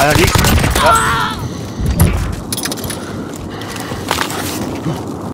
아 릭. 어?